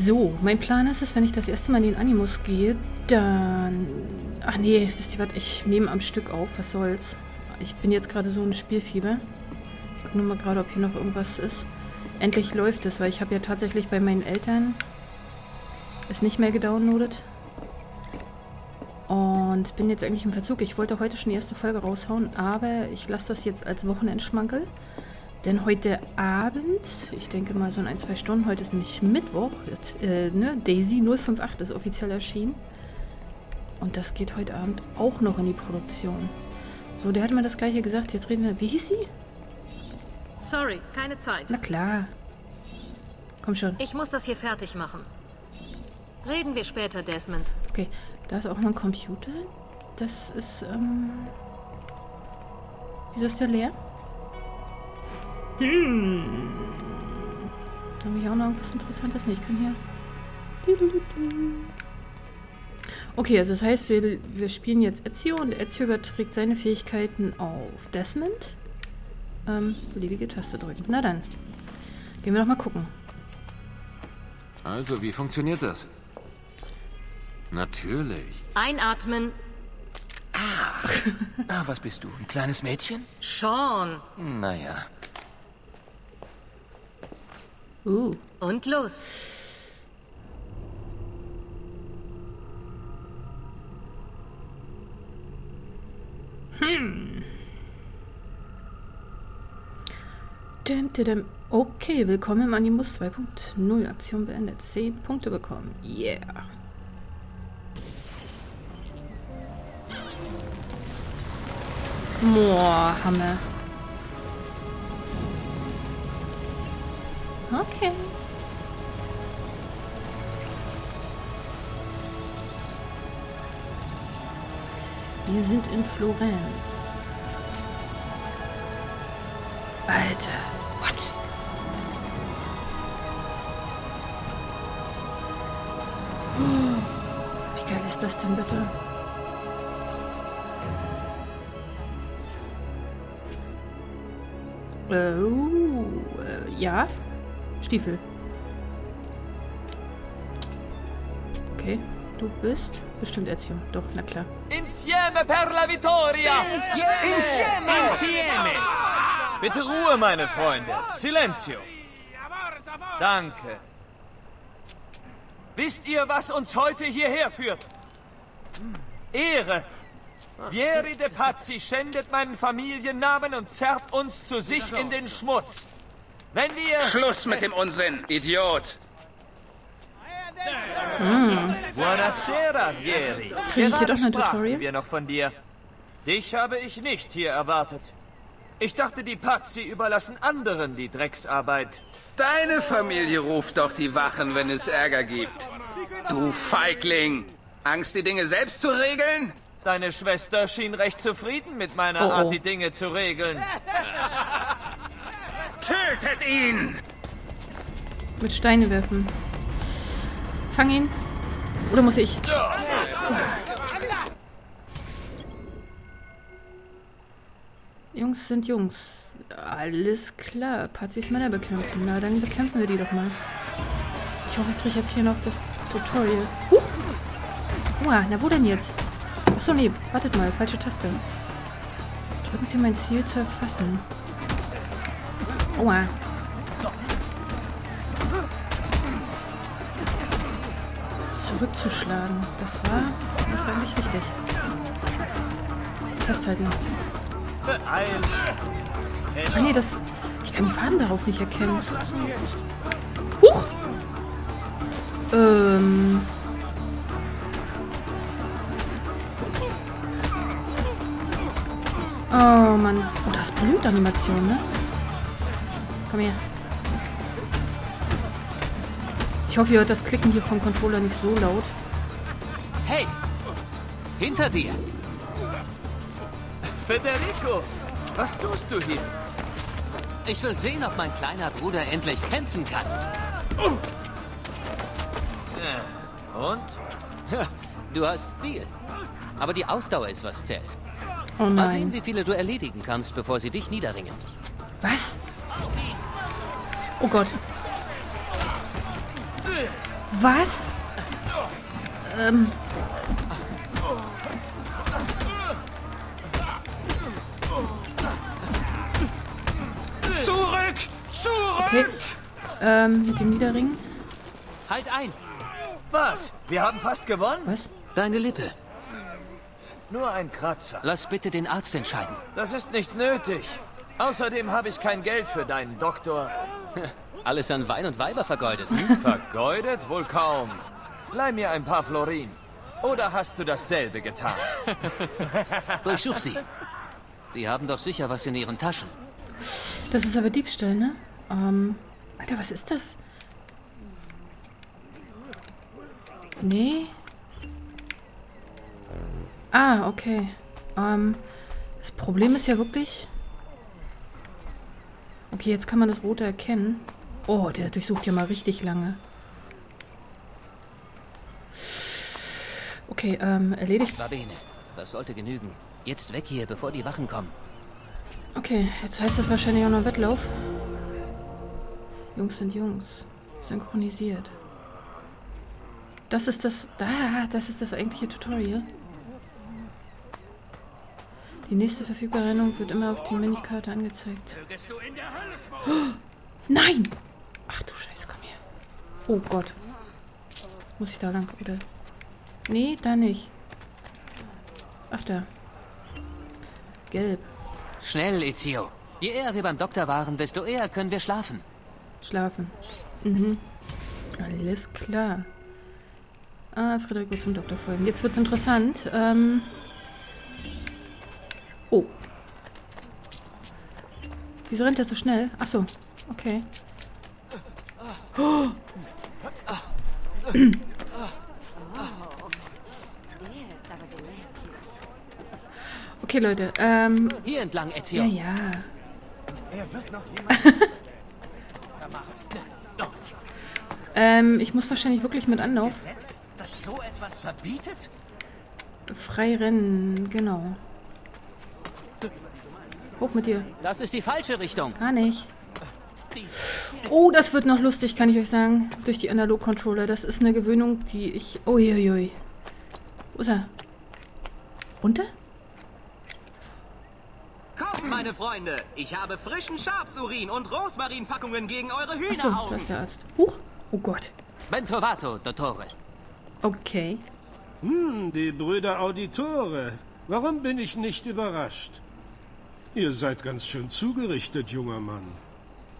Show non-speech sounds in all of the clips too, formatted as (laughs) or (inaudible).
So, mein Plan ist es, wenn ich das erste Mal in den Animus gehe, dann... Ach nee, wisst ihr was, ich nehme am Stück auf, was soll's. Ich bin jetzt gerade so in Spielfieber. Ich gucke nur mal gerade, ob hier noch irgendwas ist. Endlich läuft es, weil ich habe ja tatsächlich bei meinen Eltern es nicht mehr gedownloadet. Und bin jetzt eigentlich im Verzug. Ich wollte heute schon die erste Folge raushauen, aber ich lasse das jetzt als Wochenendschmankel. Denn heute Abend, ich denke mal so in ein, zwei Stunden, heute ist nämlich Mittwoch, jetzt, äh, ne, Daisy 058 ist offiziell erschienen. Und das geht heute Abend auch noch in die Produktion. So, der hat mir das gleiche gesagt. Jetzt reden wir. Wie hieß sie? Sorry, keine Zeit. Na klar. Komm schon. Ich muss das hier fertig machen. Reden wir später, Desmond. Okay, da ist auch noch ein Computer. Das ist, ähm... Wieso ist der leer? Hm. Haben wir hier auch noch irgendwas Interessantes? Ne, ich kann hier... Okay, also das heißt, wir, wir spielen jetzt Ezio und Ezio überträgt seine Fähigkeiten auf Desmond. Ähm, beliebige Taste drücken. Na dann. Gehen wir doch mal gucken. Also, wie funktioniert das? Natürlich. Einatmen. Ah, (laughs) was bist du? Ein kleines Mädchen? Sean. Naja. Uh. Und los. Dim. Okay, willkommen im Animus 2.0. Aktion beendet. 10 Punkte bekommen. Yeah. Boah, Hammer. Okay. Wir sind in Florenz. Alter. What? Wie geil ist das denn bitte? Uh, äh, ja. Stiefel. Okay, du bist bestimmt Ezio. Doch, na klar. Insieme per la vittoria! Insieme! Insieme! Bitte Ruhe, meine Freunde. Silenzio. Danke. Wisst ihr, was uns heute hierher führt? Ehre. Vieri de Pazzi schändet meinen Familiennamen und zerrt uns zu sich in den Schmutz. Wenn wir... Schluss mit dem Unsinn, Idiot! Buonasera, Vieri. Krieg ich hier doch ein Tutorial? wir noch von dir. Dich habe ich nicht hier erwartet. Ich dachte, die Pazzi überlassen anderen die Drecksarbeit. Deine Familie ruft doch die Wachen, wenn es Ärger gibt. Du Feigling! Angst, die Dinge selbst zu regeln? Deine Schwester schien recht zufrieden mit meiner Oh, oh. Art, die Dinge zu regeln. Tötet ihn! Mit Steine werfen. Fang ihn. Oder muss ich? Jungs sind Jungs. Alles klar. Pazis Männer bekämpfen. Na, dann bekämpfen wir die doch mal. Ich hoffe, ich kriege jetzt hier noch das Tutorial. Huch! Uah, na wo denn jetzt? Achso, nee, wartet mal. Falsche Taste. Drücken Sie mein Ziel zu erfassen. Aua. Zurückzuschlagen. Das war. Das war eigentlich richtig. Festhalten. Ah nee, das. Ich kann die Farben darauf nicht erkennen. Huch! Ähm. Oh Mann. Und das ist Blutanimation, ne? Komm her. Ich hoffe, ihr hört das Klicken hier vom Controller nicht so laut. Hey! Hinter dir! Federico, was tust du hier? Ich will sehen, ob mein kleiner Bruder endlich kämpfen kann. Und? Du hast Stil. Aber die Ausdauer ist, was zählt. Oh Mal sehen, wie viele du erledigen kannst, bevor sie dich niederringen. Was? Oh Gott. Was? Ähm. Zurück! Zurück! Okay. Ähm, mit dem Niederringen. Halt ein! Was? Wir haben fast gewonnen? Was? Deine Lippe. Nur ein Kratzer. Lass bitte den Arzt entscheiden. Das ist nicht nötig. Außerdem habe ich kein Geld für deinen Doktor. Alles an Wein und Weiber vergeudet. Hm? (laughs) Vergeudet? Wohl kaum. Leih mir ein paar Florin. Oder hast du dasselbe getan? (laughs) Durchsuch sie. Die haben doch sicher was in ihren Taschen. Das ist aber Diebstahl, ne? Ähm. Alter, was ist das? Nee. Ah, okay. Ähm. Das Problem ist ja wirklich. Okay, jetzt kann man das Rote erkennen. Oh, der durchsucht ja mal richtig lange. Okay, ähm, erledigt. Va bene. Das sollte genügen. Jetzt weg hier, bevor die Wachen kommen. Okay, jetzt heißt das wahrscheinlich auch noch Wettlauf. Jungs sind Jungs. Synchronisiert. Das ist das... Da, das ist das eigentliche Tutorial. Die nächste verfügbare Erinnerung wird immer auf die Minikarte angezeigt. Oh, nein! Ach du Scheiße, komm her. Oh Gott. Muss ich da lang, oder? Nee, da nicht. Ach, da. Gelb. Schnell, Ezio. Je eher wir beim Doktor waren, desto eher können wir schlafen. Schlafen. Mhm. Alles klar. Ah, Friederiko zum Doktor folgen. Jetzt wird's interessant. Ähm. Wieso rennt er so schnell? Ach so. Okay. Oh. (gasps) Okay, Leute. Ähm. Hier entlang, Ezio. Ja, ja. Er wird noch jemand (laughs) Ähm, ich muss wahrscheinlich wirklich mit Anlauf. gesetzt, das so etwas verbietet? Frei rennen, genau. Hoch mit dir. Das ist die falsche Richtung. Gar nicht. Oh, das wird noch lustig, kann ich euch sagen. Durch die Analog-Controller. Das ist eine Gewöhnung, die ich... Uiuiui. Wo ist er? Runter? Kommt, meine Freunde! Ich habe frischen Schafsurin und Rosmarinpackungen gegen eure Achso, da ist der Arzt. Huch. Oh Gott. Ben trovato, Dottore. Okay. Hm, die Brüder Auditore. Warum bin ich nicht überrascht? Ihr seid ganz schön zugerichtet, junger Mann.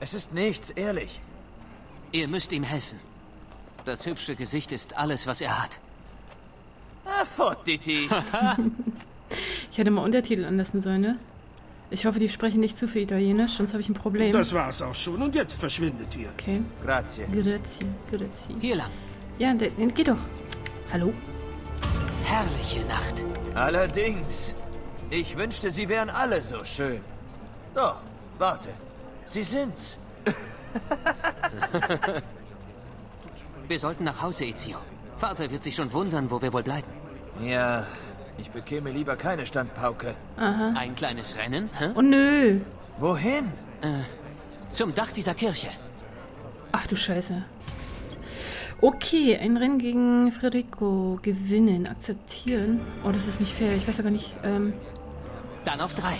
Es ist nichts, ehrlich. Ihr müsst ihm helfen. Das hübsche Gesicht ist alles, was er hat. Ah, Fottiti. (laughs) Ich hätte mal Untertitel anlassen sollen, ne? Ich hoffe, die sprechen nicht zu viel Italienisch, sonst habe ich ein Problem. Das war's auch schon und jetzt verschwindet ihr. Okay. Grazie. Grazie, grazie. Hier lang. Ja, geh doch. Hallo? Herrliche Nacht. Allerdings. Ich wünschte, sie wären alle so schön. Doch, warte. Sie sind's. (laughs) Wir sollten nach Hause, Ezio. Vater wird sich schon wundern, wo wir wohl bleiben. Ja, ich bekäme lieber keine Standpauke. Ein kleines Rennen? Hä? Oh nö. Wohin? Zum Dach dieser Kirche. Ach du Scheiße. Okay, ein Rennen gegen Federico gewinnen, akzeptieren. Oh, das ist nicht fair. Ich weiß ja gar nicht. Ähm, Dann auf drei.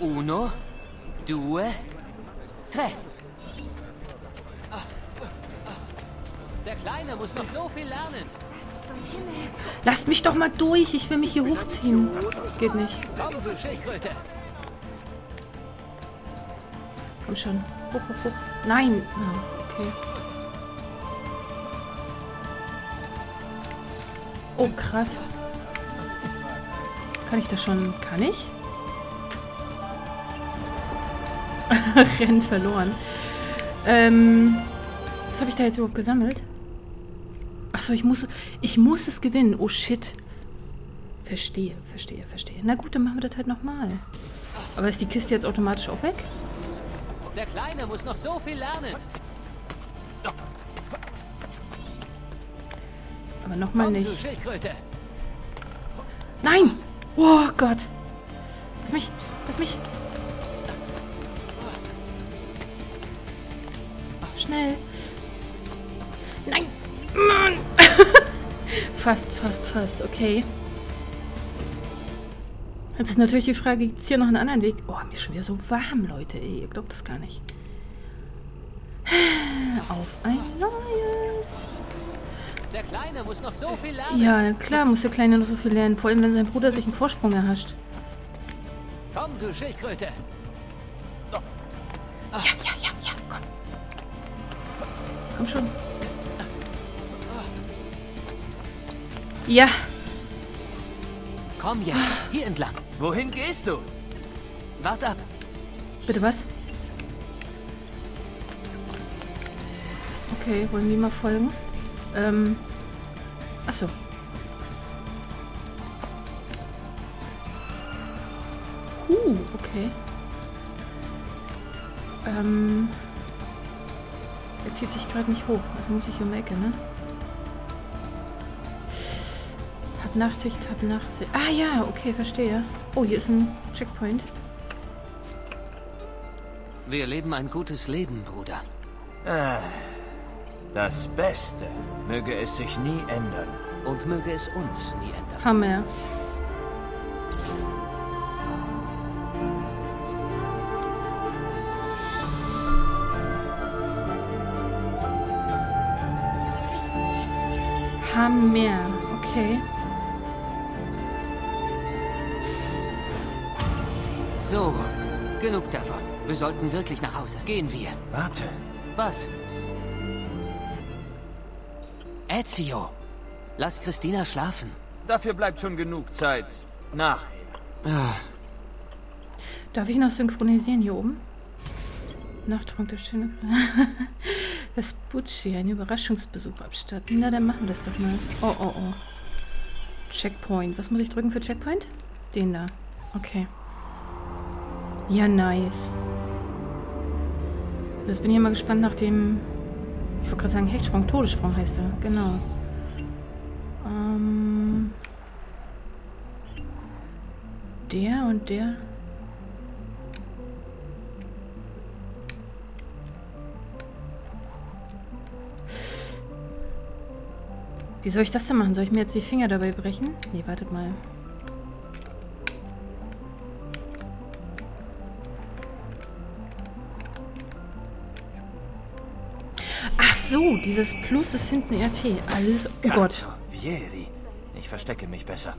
Uno, due, tre. Der Kleine muss noch so viel lernen. lasst mich doch mal durch. Ich will mich hier hochziehen. Geht nicht. Komm, schon. Hoch, hoch, hoch. Nein. Ah, okay. Oh, krass. Kann ich das schon? Kann ich? (laughs) Rennen verloren. Ähm, was habe ich da jetzt überhaupt gesammelt? Achso, ich muss, ich muss es gewinnen. Oh, shit. Verstehe, verstehe, verstehe. Na gut, dann machen wir das halt nochmal. Aber ist die Kiste jetzt automatisch auch weg? Der Kleine muss noch so viel lernen. Aber nochmal nicht. Nein! Oh Gott! Lass mich! Lass mich! Schnell! Nein! Mann! (laughs) fast, fast, fast. Okay. Jetzt ist natürlich die Frage, gibt es hier noch einen anderen Weg? Oh, mir ist schon wieder so warm, Leute. Ey, ihr glaubt das gar nicht. (sighs) Auf ein neues. So viel lernen. Ja, klar muss der Kleine noch so viel lernen. Vor allem, wenn sein Bruder sich einen Vorsprung erhascht. Komm, du Schildkröte. Ja, ja, ja, ja, komm. Komm schon. Ja, Komm jetzt, hier entlang. Wohin gehst du? Wart ab. bitte was? Okay, wollen wir mal folgen? Ähm. Achso. Uh, okay. Ähm. Er zieht sich gerade nicht hoch, also muss ich um die Ecke, ne? Hab Nachtsicht, hab Nachtsicht. Ah ja, okay, verstehe. Oh, hier ist ein Checkpoint. Wir leben ein gutes Leben, Bruder. Ah, das Beste möge es sich nie ändern. Und möge es uns nie ändern. Hammer. Hammer. Okay. So, genug davon. Wir sollten wirklich nach Hause. Gehen wir. Warte, Was? Ezio, lass Christina schlafen. dafür bleibt schon genug Zeit. Nachher. Darf ich noch synchronisieren hier oben? Nachtrunk der schöne (laughs) Vespucci, ein Überraschungsbesuch abstatten. Na, dann machen wir das doch mal. Oh, oh, oh. Checkpoint. Was muss ich drücken für Checkpoint? Den da. Okay. Ja, nice. Jetzt bin ich mal gespannt nach dem... Ich wollte gerade sagen Hechtsprung. Todessprung heißt er. Genau. Ähm... Der und der... Wie soll ich das denn machen? Soll ich mir jetzt die Finger dabei brechen? Nee, wartet mal. So, dieses Plus ist hinten RT. Alles. Oh Gott. Ich verstecke mich besser.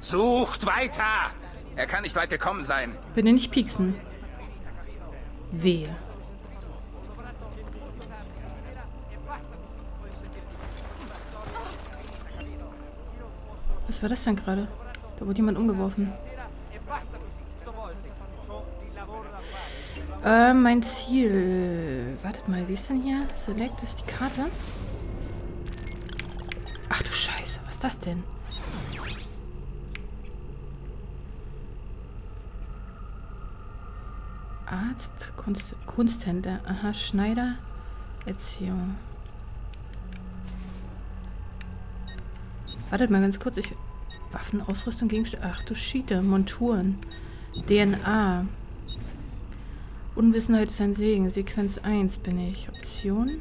Sucht weiter! Er kann nicht weit gekommen sein. Bitte nicht pieksen. Wehe. Was war das denn gerade? Da wurde jemand umgeworfen. Äh, mein Ziel. Wartet mal, wie ist denn hier? Select ist die Karte. Ach du Scheiße, was ist das denn? Arzt, Kunst, Kunsthändler. Aha, Schneider, Erziehung. Wartet mal ganz kurz. Ich, Waffen, Ausrüstung, Gegenstände. Ach du Schiete, Monturen. DNA. Unwissenheit ist ein Segen. Sequenz 1 bin ich. Option.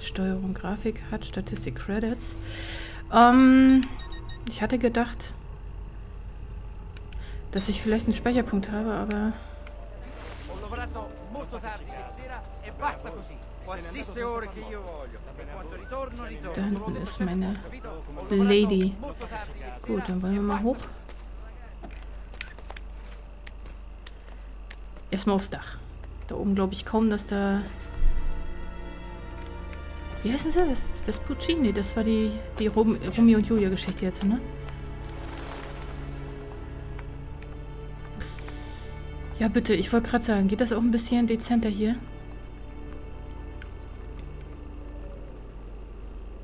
Steuerung, Grafik, hat Statistik, Credits. Ähm, ich hatte gedacht, dass ich vielleicht einen Speicherpunkt habe, aber da hinten ist meine Lady. Gut, dann wollen wir mal hoch. Erstmal aufs Dach. Da oben glaube ich kaum, dass da... Wie heißen sie? Ves- Vespucci? Nee, das war die, die Rom Romeo und Julia Geschichte jetzt, ne? Ja, bitte, ich wollte gerade sagen, geht das auch ein bisschen dezenter hier?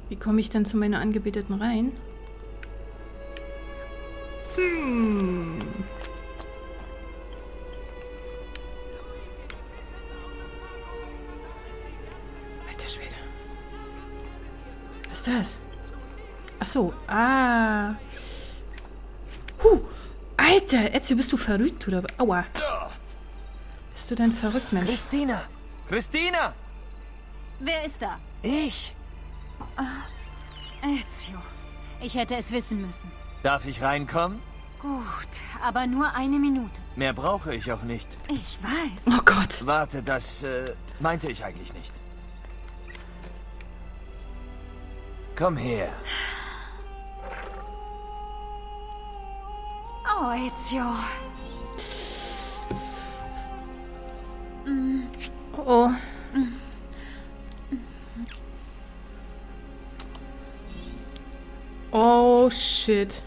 Wie komme ich denn zu meiner Angebeteten rein? Hm. Was? Ach so, ah. Huh. Alter, Ezio, bist du verrückt oder? was? Aua. Bist du denn verrückt, Mensch? Christina! Christina! Wer ist da? Ich? Ezio. Ich hätte es wissen müssen. Darf ich reinkommen? Gut, aber nur eine Minute. Mehr brauche ich auch nicht. Ich weiß. Oh Gott. Warte, das äh, meinte ich eigentlich nicht. Komm her. Oh, Ezio. Oh. Oh shit.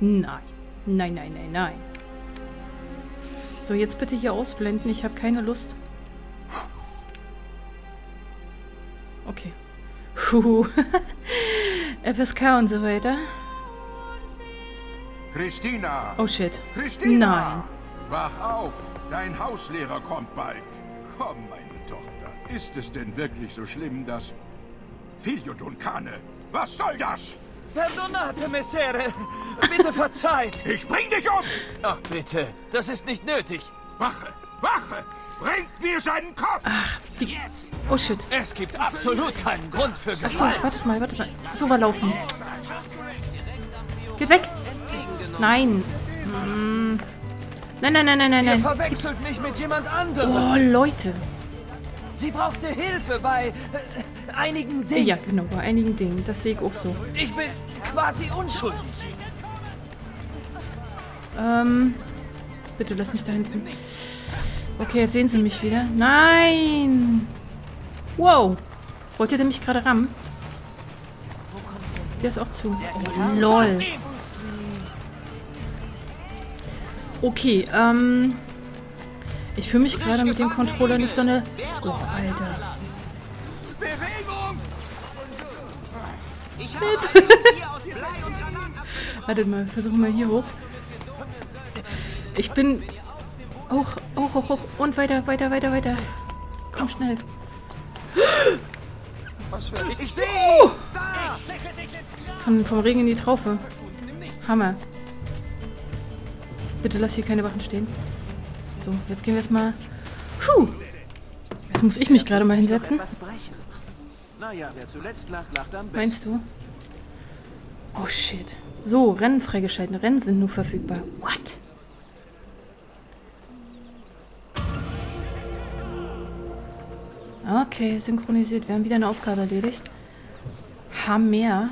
Nein. Nein, nein, nein, nein. So, jetzt bitte hier ausblenden. Ich habe keine Lust. Okay. Puh. (laughs) FSK und so weiter. Christina! Oh shit. Christina! Nein. Wach auf! Dein Hauslehrer kommt bald. Komm, meine Tochter. Ist es denn wirklich so schlimm, dass... Cane, was soll das? Perdonate, Messere. Bitte verzeiht. Ich bring dich um! Ach, bitte. Das ist nicht nötig. Wache! Wache! Bringt mir seinen Kopf! Wie? Oh shit. Es gibt absolut keinen Grund für Achso, Gewalt. wartet mal, wartet mal. So war laufen. Geht weg! Nein! Hm. Nein, nein, nein, nein, nein, Ihr nein. verwechselt mich mit jemand anderem. Oh, Leute. Sie brauchte Hilfe bei äh, einigen Dingen. Ja, genau, bei einigen Dingen. Das sehe ich auch so. Ich bin quasi unschuldig. Ähm, bitte lass mich da hinten. Okay, jetzt sehen sie mich wieder. Nein! Wow! Wollte der mich gerade rammen? Der ist auch zu. Oh, lol. Okay, ähm... Ich fühle mich gerade mit dem Controller nicht so eine... Oh, Alter. Wartet mal, versuchen wir hier hoch. Ich bin... Hoch, hoch, hoch, hoch. Und weiter, weiter, weiter, weiter. Komm schnell. Was für Ich sehe! Oh! Von, vom Regen in die Traufe. Hammer. Bitte lass hier keine Wachen stehen. So, jetzt gehen wir jetzt mal... Puh. Jetzt muss ich mich gerade mal hinsetzen. Was brechen. Naja, wer zuletzt lacht, lacht am besten. Meinst du? Oh shit. So, Rennen freigeschalten. Rennen sind nur verfügbar. What? Okay, synchronisiert. Wir haben wieder eine Aufgabe erledigt. Hammer.